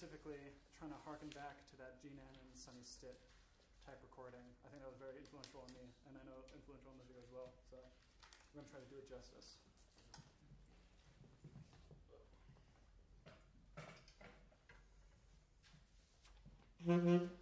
specifically, trying to harken back to that Gene and Sonny Stitt type recording. I think that was very influential on me, and I know influential on Livio as well. So I'm going to try to do it justice. Mm-hmm.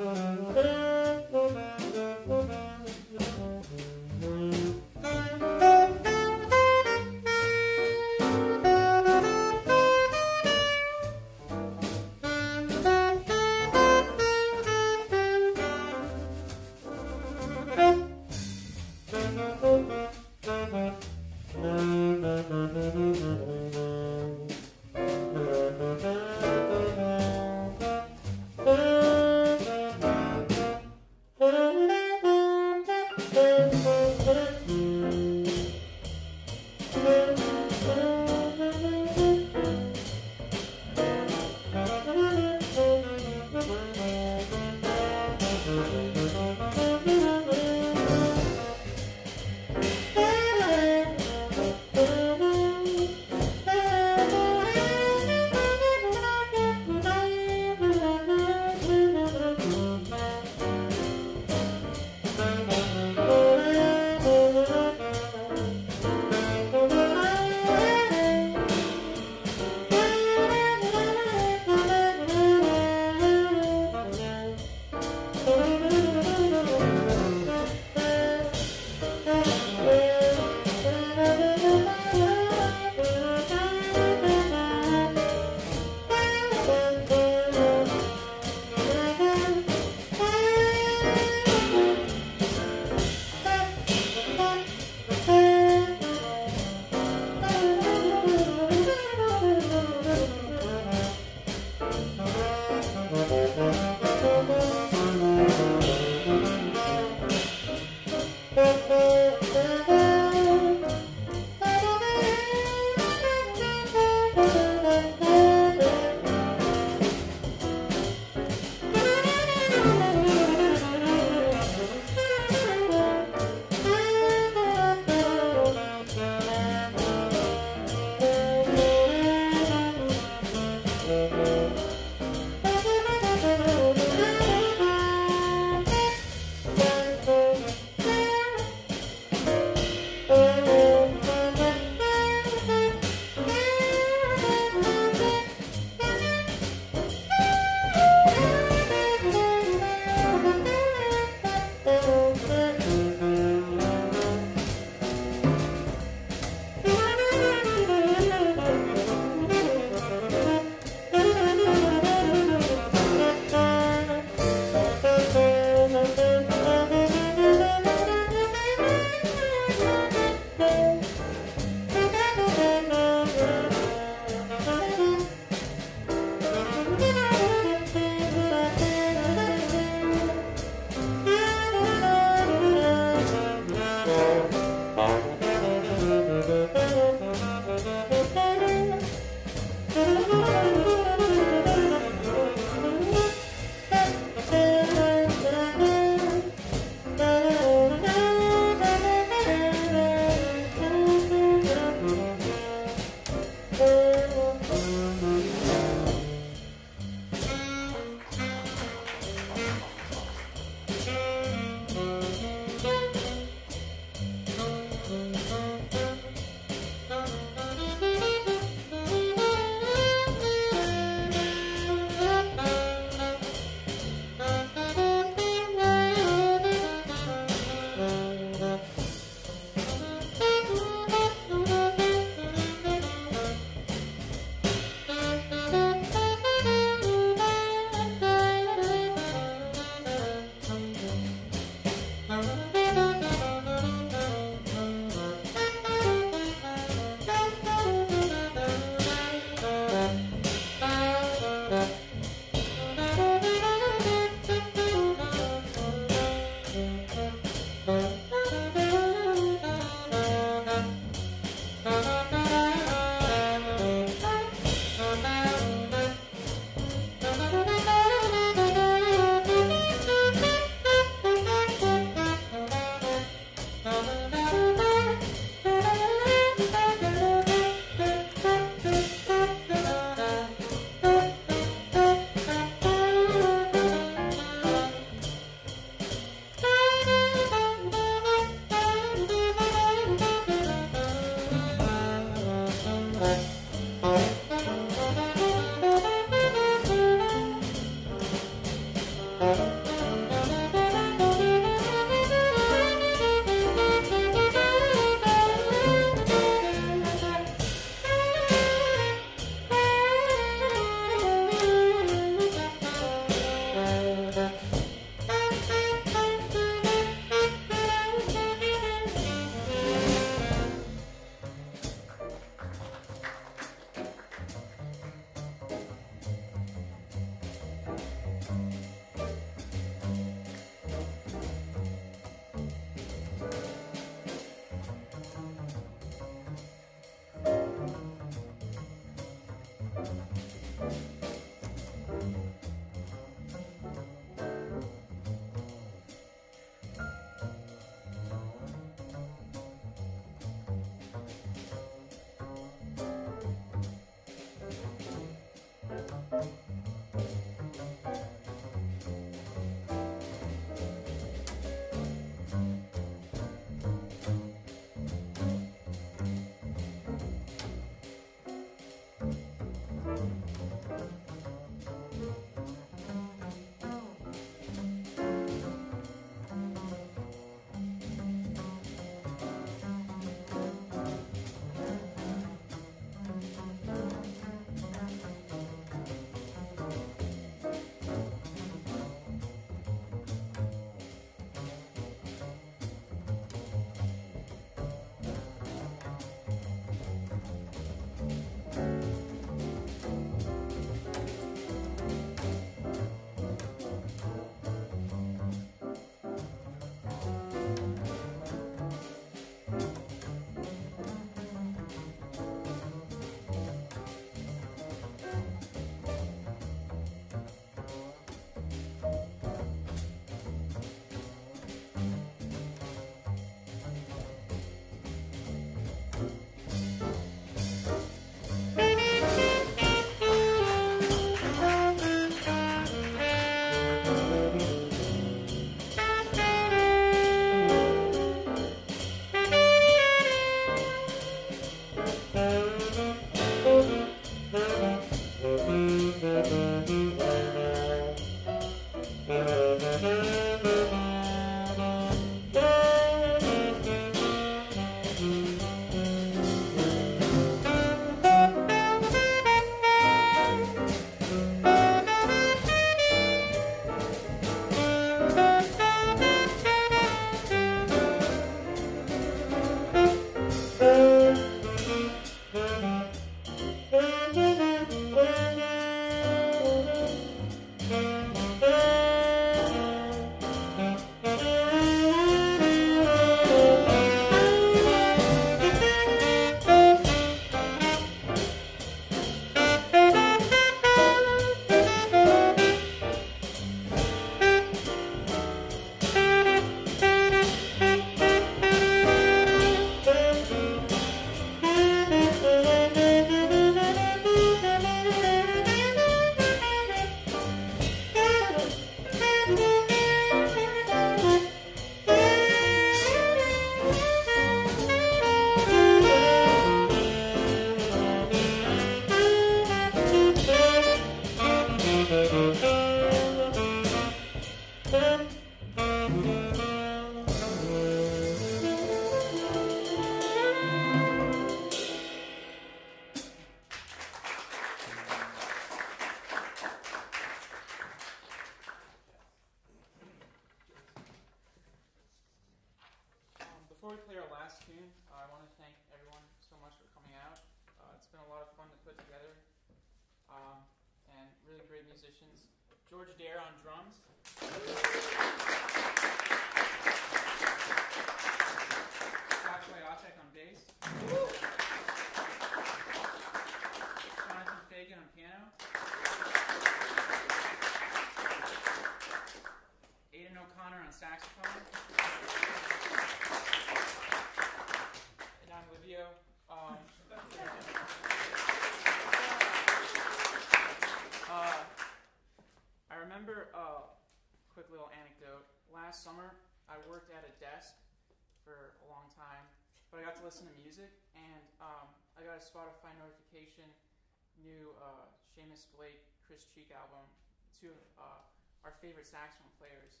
New uh, Seamus Blake, Chris Cheek album, two of uh, our favorite saxophone players,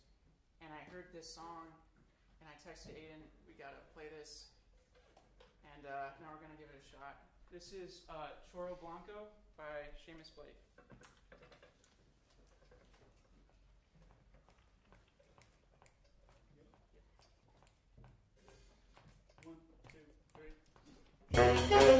and I heard this song, and I texted Aidan, "We gotta play this," and uh, now we're gonna give it a shot. This is uh, Choro Blanco by Seamus Blake. One, two, three.